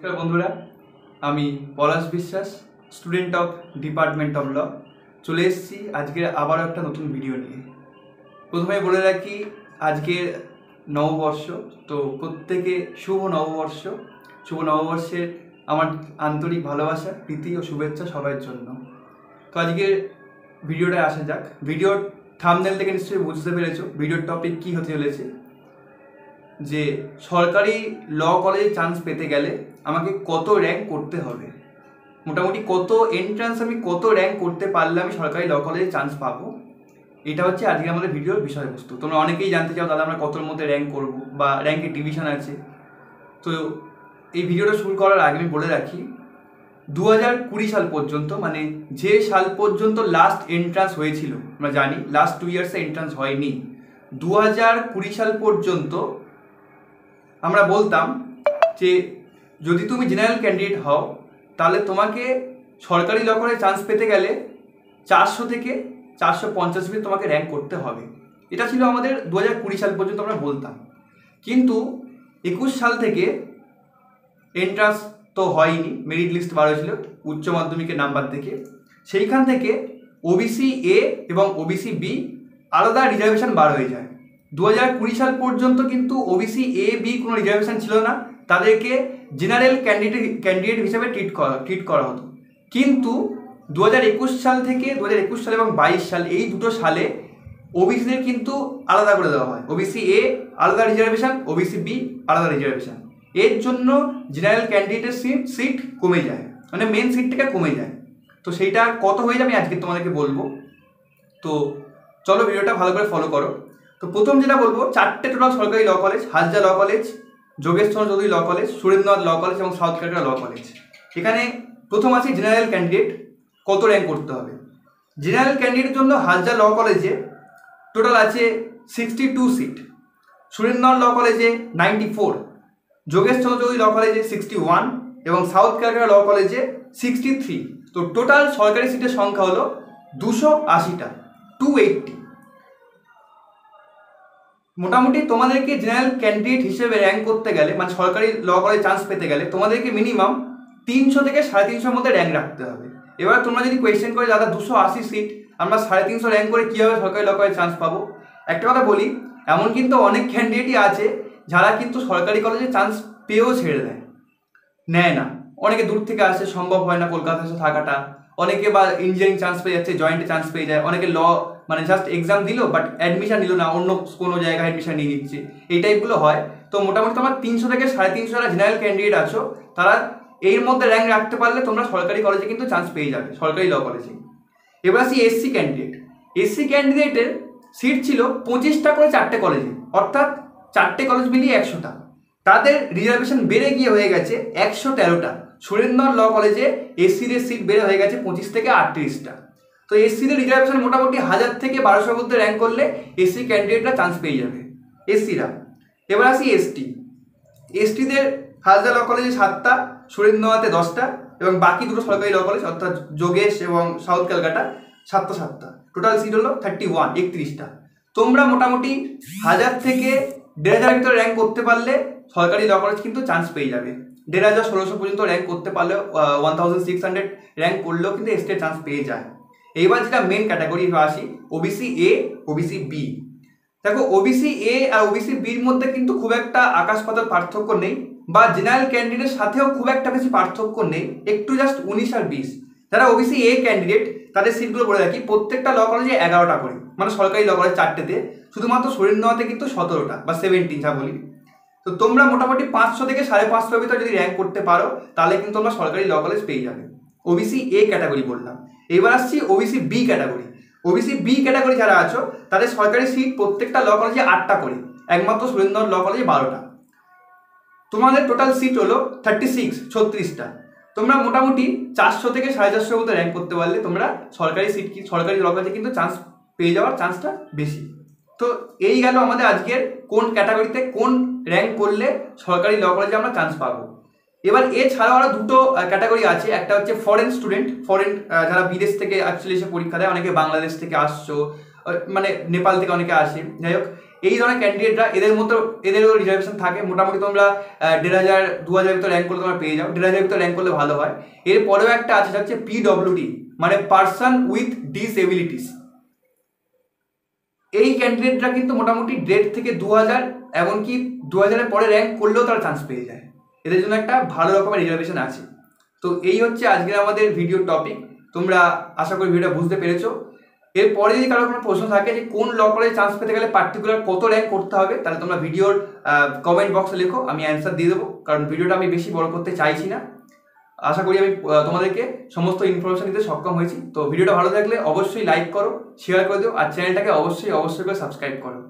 নমস্কার বন্ধুরা, আমি Palash Biswas student of department of law চলে এসেছি আজকের আবারও একটা নতুন ভিডিও নিয়ে। প্রথমে বলে রাখি, আজকের নববর্ষ, তো প্রত্যেকে শুভ নববর্ষ। শুভ নববর্ষের আমার আন্তরিক ভালোবাসা, প্রীতি ও শুভেচ্ছা সবার জন্য। তো আজকের ভিডিওটায় আসা যাক। ভিডিওর থামনেল থেকে নিশ্চয়ই বুঝতে পেরেছ ভিডিওর টপিক কী হতে চলেছে। যে সরকারি ল কলেজে চান্স পেতে গেলে আমাকে কত র্যাঙ্ক করতে হবে? মোটামুটি কত এন্ট্রান্স আমি কত র্যাঙ্ক করতে পারলে আমি সরকারি ল কলেজে চান্স পাবো? এটা হচ্ছে আজকে আমাদের ভিডিওর বিষয়বস্তু। তোমরা অনেকেই জানতে চাও দাদা আমরা কতর মধ্যে র্যাঙ্ক করব বা র্যাঙ্কের ডিভিশন আছে। তো এই ভিডিওটা শুরু করার আগে আমি বলে রাখি দু হাজার কুড়ি সাল পর্যন্ত মানে যে সাল পর্যন্ত লাস্ট এন্ট্রান্স হয়েছিল, আমরা জানি লাস্ট টু ইয়ার্সে এন্ট্রান্স হয়নি। দু হাজার কুড়ি সাল পর্যন্ত আমরা বলতাম যে যদি তুমি জেনারেল ক্যান্ডিডেট হও, তাহলে তোমাকে সরকারি ল করে চান্স পেতে গেলে চারশো থেকে চারশো পঞ্চাশ মিনিট তোমাকে র্যাঙ্ক করতে হবে। এটা ছিল আমাদের দু হাজার কুড়ি সাল পর্যন্ত আমরা বলতাম। কিন্তু একুশ সাল থেকে এন্ট্রান্স তো হয়নি মেরিট লিস্ট বার হয়েছিল উচ্চ মাধ্যমিকের নাম্বার থেকে। সেইখান থেকে ওবিসি এ এবং ওবিসি বি আলাদা রিজার্ভেশন বার হয়ে যায়। দু হাজার কুড়ি সাল পর্যন্ত কিন্তু ওবিসি এ বি কোনো রিজার্ভেশন ছিল না। তাদেরকে জেনারেল ক্যান্ডিডেট ক্যান্ডিডেট হিসেবে ট্রিট করা ট্রিট করা হতো। কিন্তু দু হাজার একুশ সাল থেকে দু হাজার একুশ সাল এবং বাইশ সাল এই দুটো সালে ওবিসিদের কিন্তু আলাদা করে দেওয়া হয়। ওবিসি এ আলাদা রিজার্ভেশন ওবিসি বি আলাদা রিজার্ভেশন এর জন্য জেনারেল ক্যান্ডিডেটের সিট সিট কমে যায়। মানে মেন সিট থেকে কমে যায়। তো সেইটা কত হয়ে যাবে আমি আজকে তোমাদেরকে বলব। তো চলো ভিডিওটা ভালো করে ফলো করো। তো প্রথম যেটা বলব, চারটে টোটাল সরকারি law college Hazra law college Jogeshchandra Chowdhury law college Surendranath law college এবং সাউথ ক্যালকাটা ল কলেজ এখানে প্রথম আছে জেনারেল ক্যান্ডিডেট কত র্যাঙ্ক করতে হবে। জেনারেল ক্যান্ডিডেটের জন্য হাজরা ল কলেজে টোটাল আছে sixty two seat Surendranath law কলেজে ninety four Jogeshchandra Chowdhury law কলেজে সিক্সটি ওয়ান এবং সাউথ ক্যালকাটা ল কলেজে সিক্সটি থ্রি তো টোটাল সরকারি সিটের সংখ্যা হলো দুশো আশিটা টু এইটটি মোটামুটি তোমাদেরকে জেনারেল ক্যান্ডিডেট হিসেবে র্যাঙ্ক করতে গেলে মানে সরকারি ল কলেজ চান্স পেতে গেলে, তোমাদেরকে মিনিমাম তিনশো থেকে সাড়ে তিনশোর মধ্যে র্যাঙ্ক রাখতে হবে। এবার তোমরা যদি কোয়েশ্চেন করে দাদা দুশো আশি সিট আমরা সাড়ে তিনশো র্যাঙ্ক করে কীভাবে সরকারি ল কলেজে চান্স পাবো? একটা কথা বলি, এমন কিন্তু অনেক ক্যান্ডিডেটই আছে, যারা কিন্তু সরকারি কলেজে চান্স পেয়েও ছেড়ে দেয়। নেয় না। অনেকে দূর থেকে আসে, সম্ভব হয় না কলকাতা এসে থাকাটা। অনেকে বা ইঞ্জিনিয়ারিং চান্স পেয়ে যাচ্ছে জয়েন্টে চান্স পেয়ে যায়, অনেকে ল মানে জাস্ট এক্সাম দিল বাট অ্যাডমিশন নিল না, অন্য কোনো জায়গায় অ্যাডমিশন নিয়ে নিচ্ছে। এই টাইপগুলো হয়। তো মোটামুটি তোমার তিনশো থেকে সাড়ে তিনশো যারা জেনারেল ক্যান্ডিডেট আছো, তারা এর মধ্যে র্যাঙ্ক রাখতে পারলে তোমরা সরকারি কলেজে কিন্তু চান্স পেয়ে যাবে, সরকারি ল কলেজে এবার আসি এসসি ক্যান্ডিডেট এসসি ক্যান্ডিডেটের সিট ছিল পঁচিশটা করে চারটে কলেজে অর্থাৎ চারটে কলেজ মিলিয়ে একশোটা। তাদের রিজার্ভেশন বেড়ে গিয়ে হয়ে গেছে একশো তেরোটা। সুরেন্দ্র ল কলেজে এসসিদের সিট বেড়ে হয়ে গেছে পঁচিশ থেকে আটত্রিশটা। তো এসসিদের রিজার্ভেশন মোটামুটি হাজার থেকে বারোশোর মধ্যে র্যাঙ্ক করলে এসসি ক্যান্ডিডেটরা চান্স পেয়ে যাবে। এসসিরা। এবার আসি এসটি। এসটিদের হাজরা ল কলেজে সাতটা, সুরেন্দ্রনাথে দশটা এবং বাকি দুটো সরকারি ল কলেজ অর্থাৎ যোগেশ এবং সাউথ ক্যালকাটা সাতটা সাতটা। টোটাল সিট হলো থার্টি ওয়ান একত্রিশটা। তোমরা মোটামুটি হাজার থেকে দেড় হাজারের ভিতরে র্যাঙ্ক করতে পারলে সরকারি ল কলেজ কিন্তু চান্স পেয়ে যাবে। দেড় হাজার ষোলোশো পর্যন্ত র্যাঙ্ক করতে পারলে one thousand six hundred rank করলেও কিন্তু এসটির চান্স পেয়ে যায়। এইবার যেটা মেন ক্যাটাগরি আসি ওবিসি এ ওবিসি বি দেখো ওবিসি এ আর ওবিসি বির মধ্যে কিন্তু খুব একটা আকাশ পার্থক্য নেই, বা জেনারেল ক্যান্ডিডেট সাথেও খুব একটা বেশি পার্থক্য নেই, একটু জাস্ট উনিশ আর বিশ। যারা ওবিসি এ ক্যান্ডিডেট তাদের সিটগুলো বলে রাখি, প্রত্যেকটা ল কলেজে এগারোটা করে মানে সরকারি ল কলেজ চারটেতে, শুধুমাত্র শরীর নেওয়াতে কিন্তু সতেরোটা, বা সেভেন্টিন যা বলি। তো তোমরা মোটামুটি পাঁচশো থেকে সাড়ে পাঁচশোর ভিতরে যদি র্যাঙ্ক করতে পারো, তাহলে কিন্তু তোমরা সরকারি ল কলেজ পেয়ে যাবে। ওবিসি এ ক্যাটাগরি বললাম। এবার আসছি OBC B category OBC B category যারা আছো, তাদের সরকারি সিট প্রত্যেকটা ল কলেজে আটটা করে। একমাত্র সুরেন্দ্রনাথ ল কলেজে বারোটা। তোমাদের টোটাল সিট হলো থার্টি সিক্স ছত্রিশটা। তোমরা মোটামুটি চারশো থেকে সাড়ে চারশোর মধ্যে র্যাঙ্ক করতে পারলে তোমরা সরকারি সিট কি সরকারি ল কলেজে কিন্তু চান্স পেয়ে যাওয়ার চান্সটা বেশি। তো এই গেল আমাদের আজকের কোন ক্যাটাগরিতে কোন র্যাঙ্ক করলে সরকারি ল কলেজে আমরা চান্স পাবো। এবার এছাড়াও আরও দুটো ক্যাটাগরি আছে। একটা হচ্ছে ফরেন স্টুডেন্ট ফরেন যারা বিদেশ থেকে অ্যাকচুয়ালি এসে পরীক্ষা দেয়, অনেকে বাংলাদেশ থেকে আসছো মানে নেপাল থেকে অনেকে আসে। যাই হোক, এই ধরনের ক্যান্ডিডেটরা এদের মতো এদেরও রিজার্ভেশন থাকে। মোটামুটি তোমরা দেড় হাজার, দু হাজার ভিতরে র্যাঙ্ক করলে তোমরা পেয়ে যাও। দেড় হাজার ভিতরে র্যাঙ্ক করলে ভালো হয়। এরপরেও একটা আছে, সেটা হচ্ছে পিডব্লিউডি মানে পার্সন উইথ ডিসএবিলিটিস এই ক্যান্ডিডেটরা কিন্তু মোটামুটি দেড় থেকে দু হাজার, এমনকি দু হাজারের পরে র্যাঙ্ক করলেও তারা চান্স পেয়ে যায়। এদের জন্য একটা ভালো রকমের রিজার্ভেশন আছে। তো এই হচ্ছে আজকের আমাদের ভিডিও টপিক তোমরা আশা করি ভিডিওটা বুঝতে পেরেছ। এরপরে যদি কারও কোনো প্রশ্ন থাকে যে কোন ল চান্স পেতে গেলে পার্টিকুলার কত র্যাঙ্ক করতে হবে, তাহলে তোমরা ভিডিওর কমেন্ট বক্সে লেখো, আমি অ্যান্সার দিয়ে দেবো। কারণ ভিডিওটা আমি বেশি বড় করতে চাইছি না। আশা করি আমি তোমাদেরকে সমস্ত ইনফরমেশন দিতে সক্ষম হয়েছি। তো ভিডিওটা ভালো থাকলে অবশ্যই লাইক করো শেয়ার করে দিও, আর চ্যানেলটাকে অবশ্যই অবশ্যই করে সাবস্ক্রাইব করো।